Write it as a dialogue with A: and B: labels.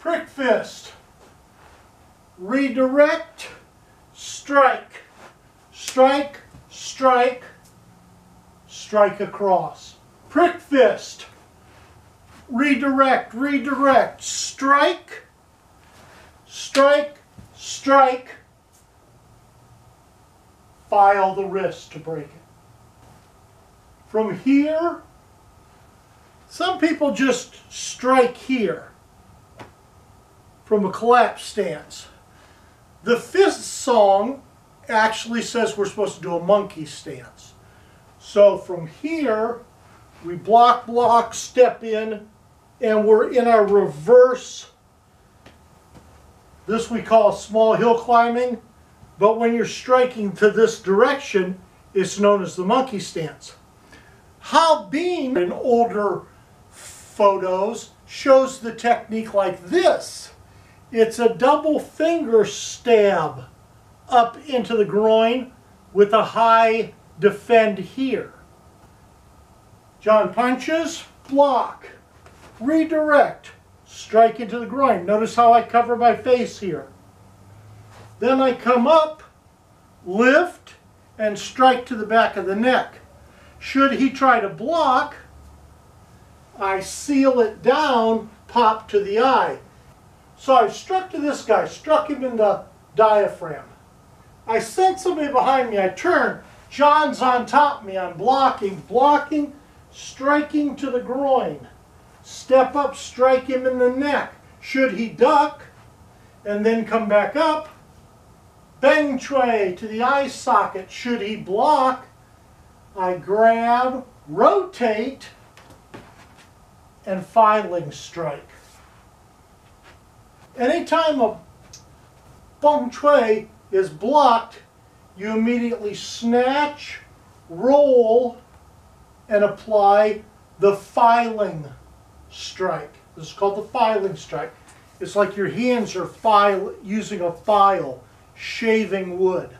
A: prick fist, redirect, strike, strike, strike, strike across. Prick fist, redirect, redirect, strike, strike, strike, file the wrist to break it. From here, some people just strike here from a collapse stance. The fifth song actually says we're supposed to do a monkey stance. So from here, we block, block, step in, and we're in our reverse. This we call small hill climbing, but when you're striking to this direction, it's known as the monkey stance. Hao Bin, in older photos, shows the technique like this. It's a double finger stab up into the groin with a high defend here. John punches, block, redirect, strike into the groin. Notice how I cover my face here. Then I come up, lift, and strike to the back of the neck. Should he try to block, I seal it down, pop to the eye. So I struck to this guy, struck him in the diaphragm. I sent somebody behind me, I turn, John's on top of me, I'm blocking, blocking, striking to the groin. Step up, strike him in the neck. Should he duck and then come back up, bang tray to the eye socket. Should he block, I grab, rotate, and filing strike. Anytime a bong chui is blocked, you immediately snatch, roll, and apply the filing strike. This is called the filing strike. It's like your hands are file, using a file, shaving wood.